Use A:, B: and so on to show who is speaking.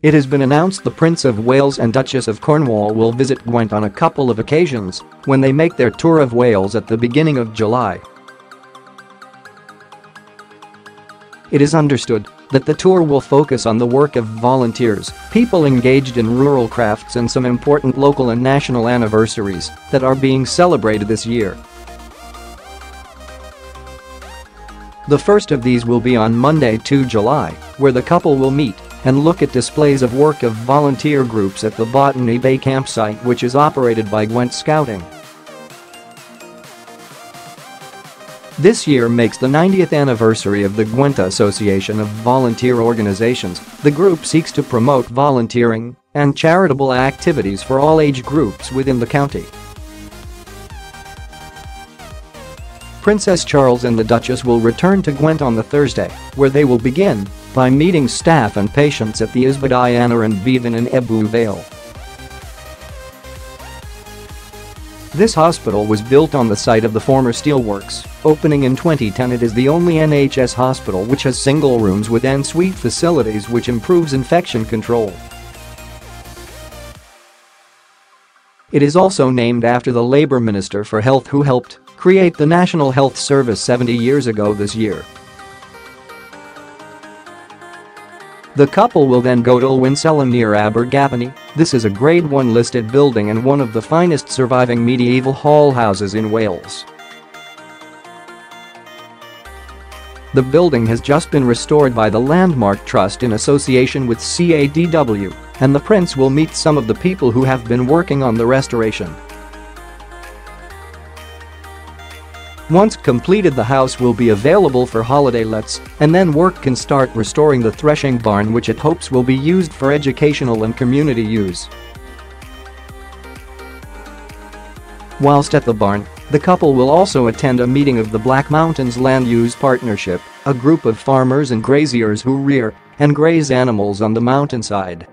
A: It has been announced the Prince of Wales and Duchess of Cornwall will visit Gwent on a couple of occasions when they make their tour of Wales at the beginning of July. It is understood that the tour will focus on the work of volunteers, people engaged in rural crafts and some important local and national anniversaries that are being celebrated this year. The first of these will be on Monday 2 July, where the couple will meet and look at displays of work of volunteer groups at the Botany Bay campsite which is operated by Gwent Scouting. This year makes the 90th anniversary of the Gwent Association of Volunteer Organizations. The group seeks to promote volunteering and charitable activities for all age groups within the county. Princess Charles and the Duchess will return to Gwent on the Thursday, where they will begin by meeting staff and patients at the Ysbyty Aneurin Bevan in Ebbw Vale. This hospital was built on the site of the former steelworks. Opening in 2010 it is the only NHS hospital which has single rooms with en-suite facilities which improves infection control. It is also named after the Labour Minister for Health who helped create the National Health Service 70 years ago this year. The couple will then go to Llwyn Celyn near Abergavenny. This is a Grade 1 listed building and one of the finest surviving medieval hall houses in Wales. The building has just been restored by the Landmark Trust in association with CADW, and the prince will meet some of the people who have been working on the restoration. Once completed the house will be available for holiday lets, and then work can start restoring the threshing barn which it hopes will be used for educational and community use. Whilst at the barn, the couple will also attend a meeting of the Black Mountains Land Use Partnership, a group of farmers and graziers who rear and graze animals on the mountainside.